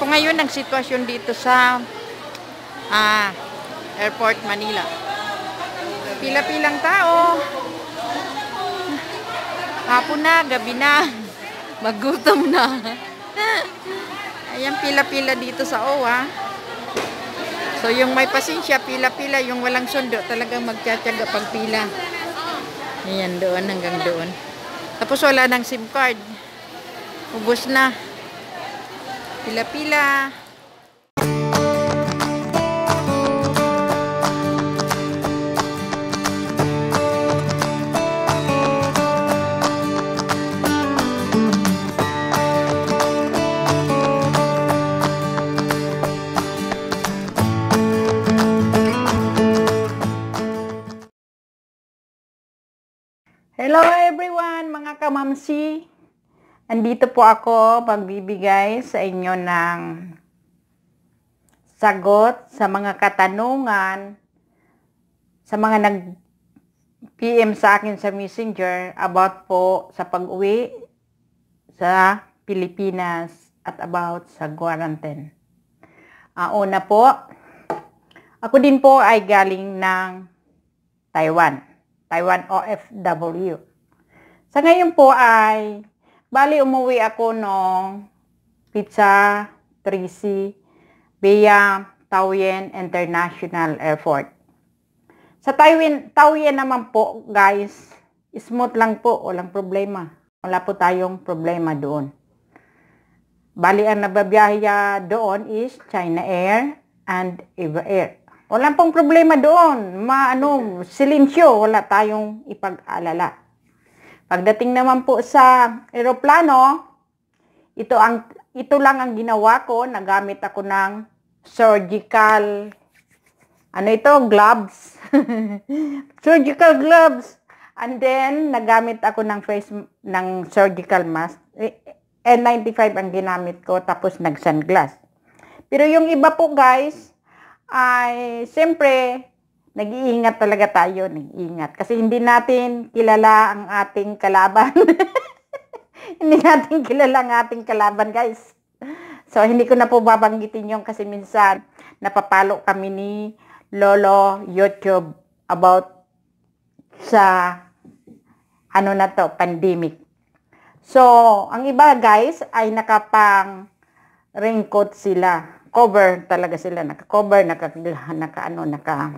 ko ngayon ang sitwasyon dito sa ah, Airport Manila. Pila-pilang tao. Hapon na, gabi na. Magutom na. Ayan, pila-pila dito sa OWA. So, yung may pasensya, pila-pila. Yung walang sundo, talagang magtsatsaga pag pila. Ayan, doon hanggang doon. Tapos wala ng SIM card. Ubus na. Pila-pila. Hello everyone, mga kamamsi. Andito po ako pagbibigay sa inyo ng sagot sa mga katanungan sa mga nag PM sa akin sa Messenger about po sa pag-uwi sa Pilipinas at about sa quarantine. Uh, una po, ako din po ay galing ng Taiwan. Taiwan OFW. Sa ngayon po ay, bali umuwi ako nung Pizza 3C via Taoyuan International Airport. Sa Taoyuan, Taoyuan naman po, guys, smooth lang po, walang problema. Wala po tayong problema doon. Bali, ang nababiyahe doon is China Air and Eva Air. Wala pong problema doon. Maano, silensyo, wala tayong ipag-alala. Pagdating naman po sa eroplano, ito ang ito lang ang ginawa ko, nagamit ako ng surgical ano ito, gloves. surgical gloves. And then nagamit ako ng face ng surgical mask. N95 ang ginamit ko tapos nag-sunglass. Pero yung iba po guys, ay siyempre nag-iingat talaga tayo, nag-iingat. Kasi hindi natin kilala ang ating kalaban. hindi natin kilala ang ating kalaban, guys. So, hindi ko na po babanggitin yung kasi minsan napapalo kami ni Lolo YouTube about sa ano na to, pandemic. So, ang iba guys ay nakapang raincoat sila cover talaga sila naka-cover naka naka ano naka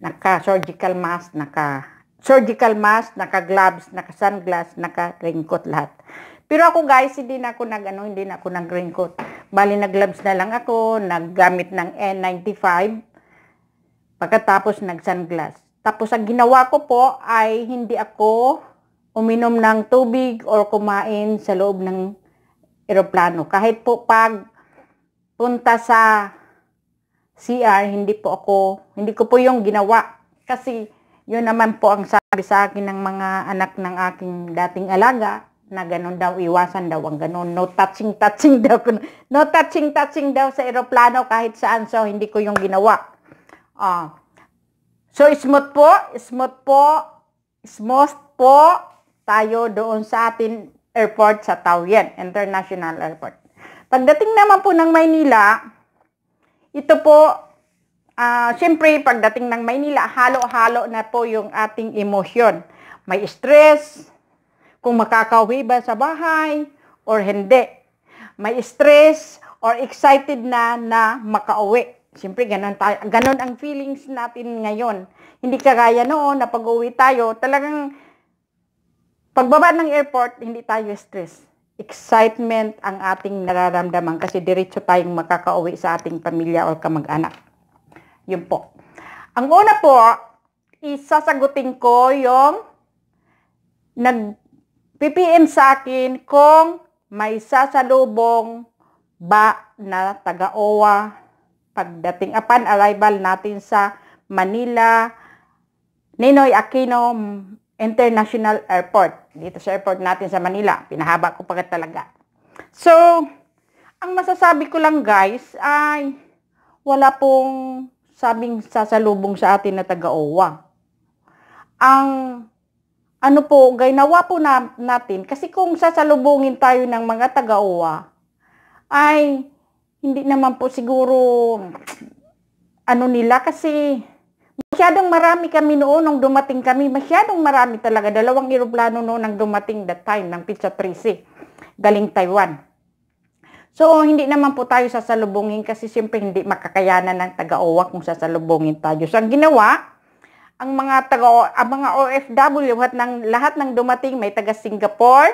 naka surgical mask naka surgical mask naka gloves naka sunglass naka raincoat lahat. Pero ako guys hindi na ako nag ano hindi na ako nag raincoat. Bali nag gloves na lang ako naggamit ng N95 pagkatapos nag sunglass. Tapos ang ginawa ko po ay hindi ako uminom ng tubig or kumain sa loob ng eroplano. Kahit po pag punta sa CR, hindi po ako, hindi ko po yung ginawa. Kasi yun naman po ang sabi sa akin ng mga anak ng aking dating alaga, na ganun daw, iwasan daw ang ganun. No touching, touching daw. No touching, touching daw sa eroplano kahit saan. So, hindi ko yung ginawa. Uh, so, smooth po, smooth po, smooth po tayo doon sa atin airport sa Taoyuan International Airport. Pagdating naman po ng Maynila, ito po, uh, siyempre pagdating ng Maynila, halo-halo na po yung ating emosyon. May stress, kung makakauwi ba sa bahay, or hindi. May stress, or excited na na makauwi. Siyempre, ganun, ganun ang feelings natin ngayon. Hindi kagaya noon na pag-uwi tayo, talagang pagbaba ng airport, hindi tayo stress excitement ang ating nararamdaman kasi diretso tayong makakauwi sa ating pamilya o kamag-anak. Yun po. Ang una po, isasagutin ko yung nag-PPM sa akin kung may sasalubong ba na taga-OWA pagdating upon arrival natin sa Manila, Ninoy Aquino International Airport. Dito sa airport natin sa Manila. Pinahaba ko pa talaga. So, ang masasabi ko lang guys ay wala pong sabing sasalubong sa atin na taga-OWA. Ang ano po, gaynawa po na, natin, kasi kung sasalubungin tayo ng mga taga-OWA, ay hindi naman po siguro ano nila kasi masyadong marami kami noon nung dumating kami. Masyadong marami talaga. Dalawang eroplano noon ang dumating that time ng Pizza 13 galing Taiwan. So, hindi naman po tayo sasalubungin kasi siyempre hindi makakayanan ng taga-OWA kung sasalubungin tayo. So, ang ginawa, ang mga taga ang mga OFW lahat ng lahat ng dumating may taga Singapore,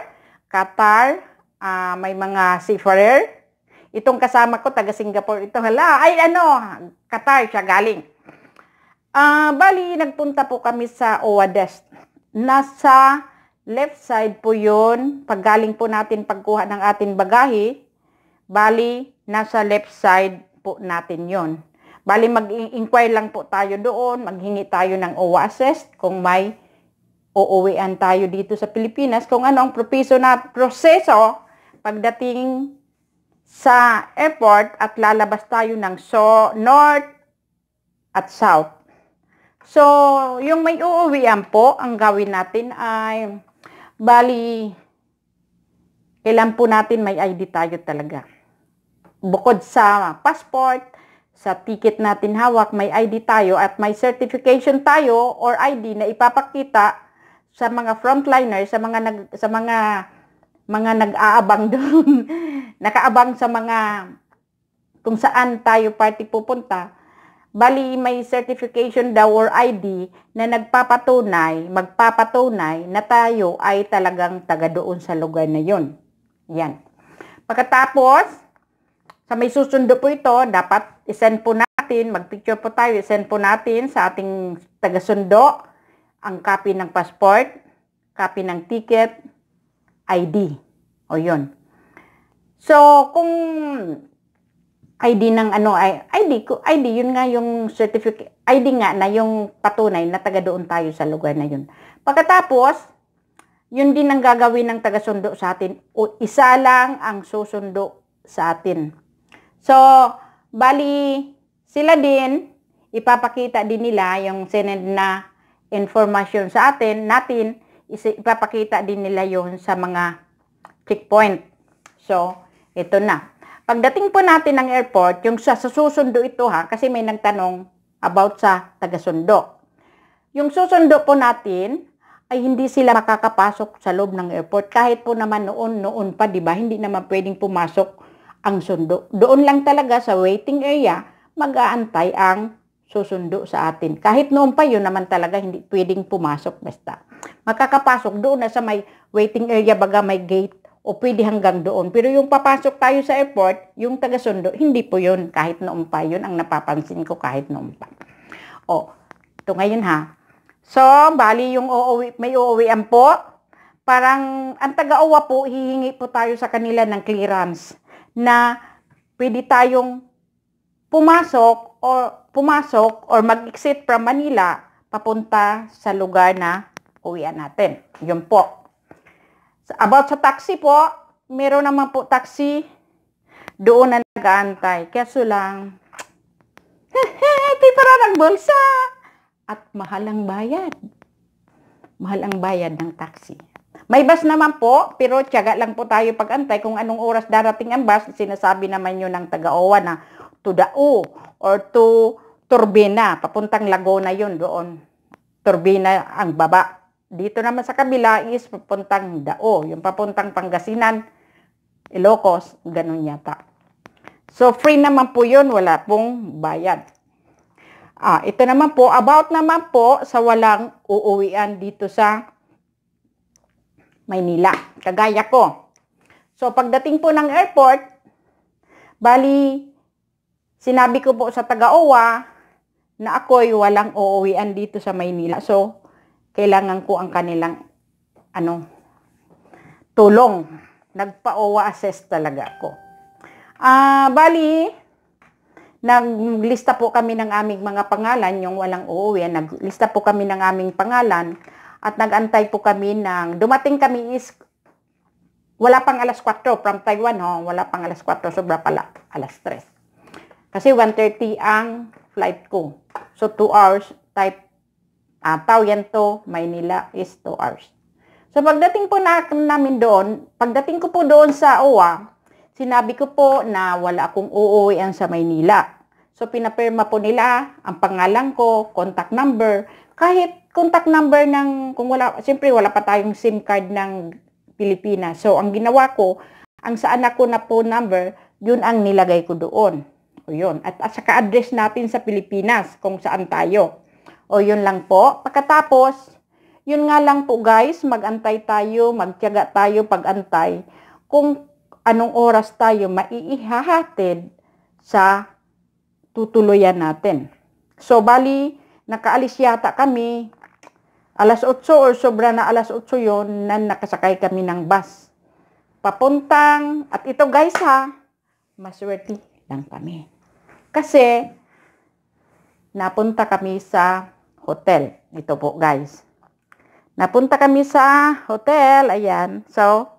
Qatar, uh, may mga seafarer. Itong kasama ko taga Singapore ito. Hala, ay ano, Qatar siya galing. Uh, bali nagpunta po kami sa OWADES. Nasa left side po 'yon. Pag galing po natin pagkuha ng ating bagahe, Bali, nasa left side po natin yon. Bali, mag-inquire lang po tayo doon, maghingi tayo ng OWA assist kung may uuwian tayo dito sa Pilipinas, kung ano ang propiso na proseso pagdating sa airport at lalabas tayo ng so, north at south. So, yung may uuwian po, ang gawin natin ay, bali, kailan po natin may ID tayo talaga bukod sa passport, sa ticket natin hawak, may ID tayo at may certification tayo or ID na ipapakita sa mga frontliners, sa mga nag, sa mga mga nag-aabang doon, nakaabang sa mga kung saan tayo party pupunta. Bali, may certification daw or ID na nagpapatunay, magpapatunay na tayo ay talagang taga doon sa lugar na yon. Yan. Pagkatapos, sa may susundo po ito, dapat isend po natin, magpicture po tayo, isend po natin sa ating taga-sundo ang copy ng passport, copy ng ticket, ID. O yun. So, kung ID ng ano ID ko ID yun nga yung certificate ID nga na yung patunay na taga doon tayo sa lugar na yun. Pagkatapos yun din ang gagawin ng taga-sundo sa atin o isa lang ang susundo sa atin. So, bali, sila din, ipapakita din nila yung sinend na information sa atin, natin, ipapakita din nila yon sa mga checkpoint. So, ito na. Pagdating po natin ng airport, yung sa, susundo ito ha, kasi may nagtanong about sa taga-sundo. Yung susundo po natin, ay hindi sila makakapasok sa loob ng airport. Kahit po naman noon, noon pa, di ba, hindi naman pwedeng pumasok ang sundo. Doon lang talaga sa waiting area, mag-aantay ang susundo sa atin. Kahit noon pa yun naman talaga hindi pwedeng pumasok basta. Makakapasok doon na sa may waiting area baga may gate o pwede hanggang doon. Pero yung papasok tayo sa airport, yung taga-sundo, hindi po yun. Kahit noon pa yun ang napapansin ko kahit noon pa. O, ito ngayon ha. So, bali yung uuwi, may uuwian po. Parang ang taga-uwa po, hihingi po tayo sa kanila ng clearance na pwede tayong pumasok o pumasok or mag-exit from Manila papunta sa lugar na uwian natin. Yun po. About sa taxi po, meron naman po taxi doon na nag-aantay. Kaso lang, hehe, para ng bulsa. At mahal ang bayad. Mahal ang bayad ng taxi. May bus naman po, pero tiyaga lang po tayo pag-antay kung anong oras darating ang bus. Sinasabi naman yun ng taga-OWA na to Dao or to Turbina. Papuntang Laguna yun doon. Turbina ang baba. Dito naman sa kabila is papuntang Dao. Yung papuntang Pangasinan, Ilocos, ganun yata. So, free naman po yun. Wala pong bayad. Ah, ito naman po, about naman po sa walang uuwian dito sa Maynila. Kagaya ko. So, pagdating po ng airport, bali, sinabi ko po sa taga-OWA na ako'y walang uuwian dito sa Maynila. So, kailangan ko ang kanilang ano, tulong. Nagpa-OWA assess talaga ako. Ah, uh, bali, naglista po kami ng aming mga pangalan, yung walang uuwi, naglista po kami ng aming pangalan at nagantay po kami ng, dumating kami is, wala pang alas 4 from Taiwan, ho, wala pang alas 4, sobra pala, alas 3. Kasi 1.30 ang flight ko. So, 2 hours, type, uh, Taoyuan to Maynila is 2 hours. So, pagdating po na, namin doon, pagdating ko po doon sa OWA, sinabi ko po na wala akong uuwian sa Maynila. So, pinapirma po nila ang pangalan ko, contact number, kahit contact number ng, kung wala, siyempre wala pa tayong SIM card ng Pilipinas. So, ang ginawa ko, ang sa anak ko na phone number, yun ang nilagay ko doon. O yun. At, at saka address natin sa Pilipinas, kung saan tayo. O yun lang po. Pagkatapos, yun nga lang po guys, magantay tayo, magtiyaga tayo pag-antay kung anong oras tayo maiihahatid sa tutuluyan natin. So, bali, nakaalis yata kami, alas 8 or sobra na alas 8 yon na nakasakay kami ng bus. Papuntang, at ito guys ha, maswerte lang kami. Kasi, napunta kami sa hotel. Ito po guys. Napunta kami sa hotel, ayan. So,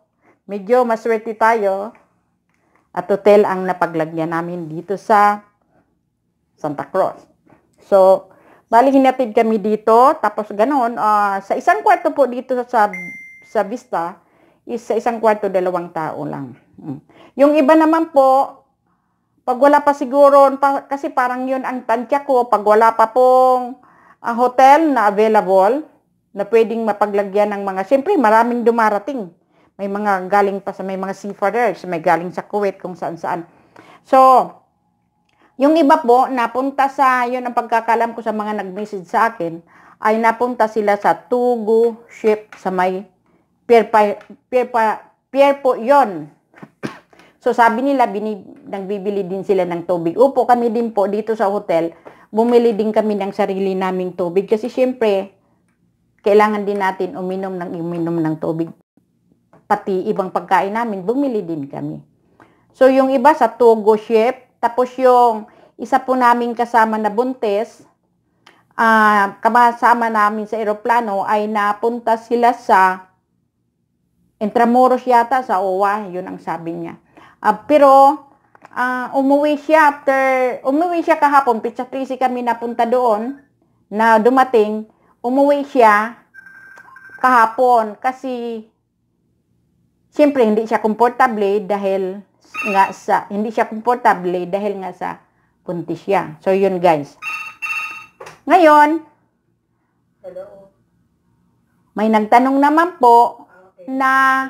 medyo maswerte tayo at hotel ang napaglagyan namin dito sa Santa Cruz. So, bali hinatid kami dito, tapos ganoon, ah, sa isang kwarto po dito sa sa Vista, is sa isang kwarto dalawang tao lang. Mm. Yung iba naman po, pag wala pa siguro, pa, kasi parang yun ang tansya ko, pag wala pa pong ah, hotel na available, na pwedeng mapaglagyan ng mga, siyempre maraming dumarating. May mga galing pa sa may mga seafarers, may galing sa Kuwait kung saan saan. So, yung iba po, napunta sa, yun ang pagkakalam ko sa mga nag-message sa akin, ay napunta sila sa Tugu ship sa may pier pa, pier pa, pier po yon. so sabi nila, bini, nagbibili din sila ng tubig. Upo kami din po dito sa hotel, bumili din kami ng sarili naming tubig kasi syempre, kailangan din natin uminom ng uminom ng tubig pati ibang pagkain namin, bumili din kami. So, yung iba sa Togo ship, tapos yung isa po namin kasama na buntes, uh, kasama namin sa eroplano ay napunta sila sa Intramuros yata sa OWA, yun ang sabi niya. Uh, pero, uh, umuwi siya after, umuwi siya kahapon, pizza 3 kami napunta doon, na dumating, umuwi siya kahapon kasi Siyempre, hindi siya komportable dahil nga sa, hindi siya komportable dahil nga sa puntis siya. So, yun guys. Ngayon, Hello. may nagtanong naman po na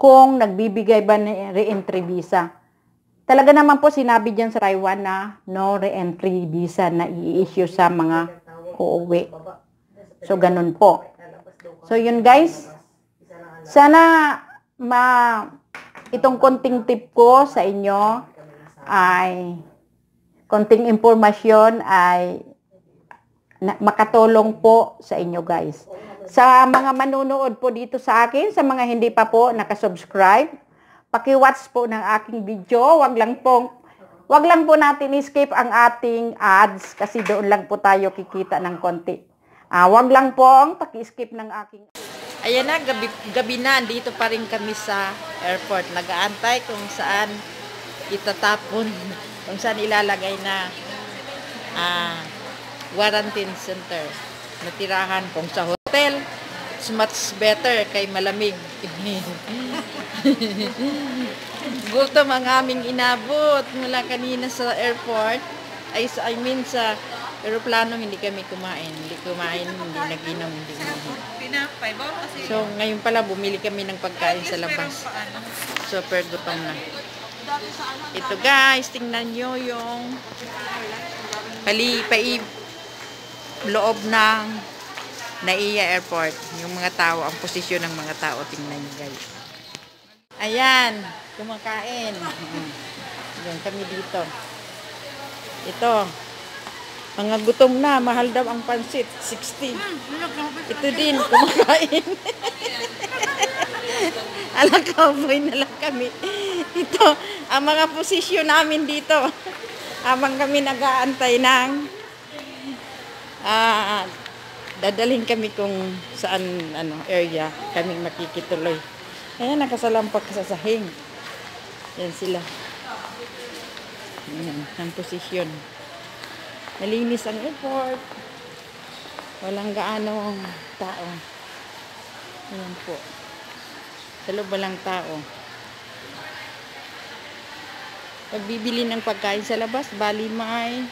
kung nagbibigay ba ng re-entry visa. Talaga naman po sinabi dyan sa Taiwan na no re-entry visa na i-issue sa mga uuwi. So, ganun po. So, yun guys. Sana ma itong konting tip ko sa inyo ay konting impormasyon ay na, makatulong po sa inyo guys. Sa mga manunood po dito sa akin, sa mga hindi pa po nakasubscribe, paki-watch po ng aking video. Wag lang po wag lang po natin skip ang ating ads kasi doon lang po tayo kikita ng konti. Ah, wag lang po ang paki-skip ng aking Ayan na, gabi, gabi na. Dito pa rin kami sa airport. Nagaantay kung saan itatapon, kung saan ilalagay na uh, quarantine center. Natirahan kung sa hotel. It's much better kay malamig. Gutom ang aming inabot mula kanina sa airport. Ay, I mean sa aeroplano hindi kami kumain. Hindi kumain, hindi naginom, hindi umihi. Pinapay, kasi. So, ngayon pala, bumili kami ng pagkain sa labas. Super gutom na. Ito guys, tingnan nyo yung pali, pai, loob ng Naiya Airport. Yung mga tao, ang posisyon ng mga tao, tingnan nyo guys. Ayan, kumakain. Yan kami dito. Ito, mga gutom na, mahal daw ang pansit, 60. Ito din, kumakain. Ala, cowboy na lang kami. Ito, ang mga posisyon namin dito. Habang kami nag-aantay ng ah, dadalhin kami kung saan ano area kaming makikituloy. Ayan, nakasalampak sa sahing. Yan sila. Ayan, ang posisyon. Malinis ang airport. Walang gaano tao. Ayan po. Sa loob walang tao. pagbibili ng pagkain sa labas, bali may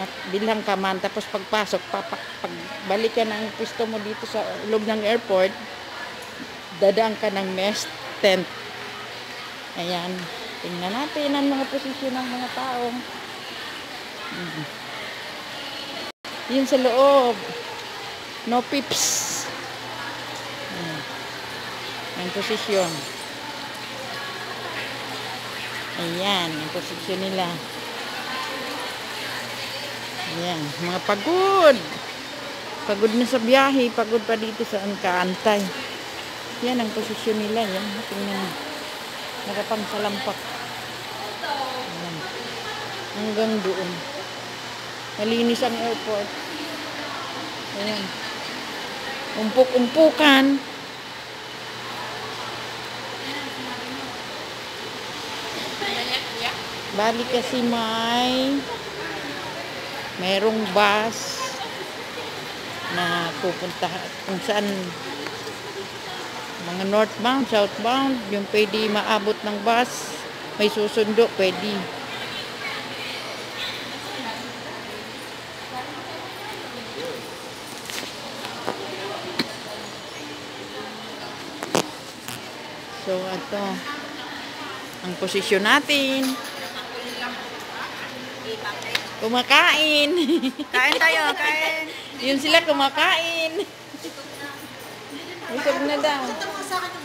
at bilhan ka man tapos pagpasok papak pagbalik ka ng pwesto mo dito sa loob ng airport dadaan ka ng mesh tent ayan tingnan natin ang mga posisyon ng mga tao Mm. yun sa loob no pips Ayan. ang posisyon ayan ang posisyon nila Ayan, mga pagod. Pagod na sa biyahe, pagod pa dito sa kaantay. Yan ang posisyon nila. Yan, tingnan mo. Nakapang salampak. Ayan. Hanggang doon. Malinis ang airport. Ayan. Umpuk-umpukan. Bali kasi may merong bus na pupunta kung saan mga northbound, southbound, yung pwede maabot ng bus, may susundo, pwede. So, ito, ang posisyon natin. Kumakain. Kain tayo, kain. Yun sila kumakain. Busog na daw.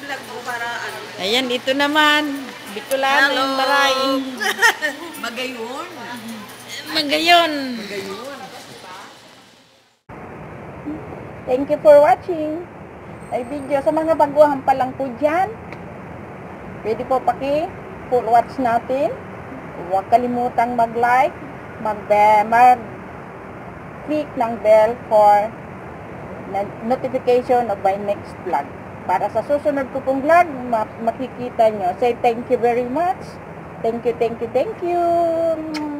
Vlog mo para ano. Ayan, ito naman. Bicolano yung maray. Magayon. Magayon. Magayon. Thank you for watching. Ay video sa mga baguhan pa lang po dyan. Pwede po paki full watch natin. Huwag kalimutang mag-like, mag, mag click ng bell for notification of my next vlog. Para sa susunod ko pong vlog, ma- makikita nyo. Say thank you very much. Thank you, thank you, thank you.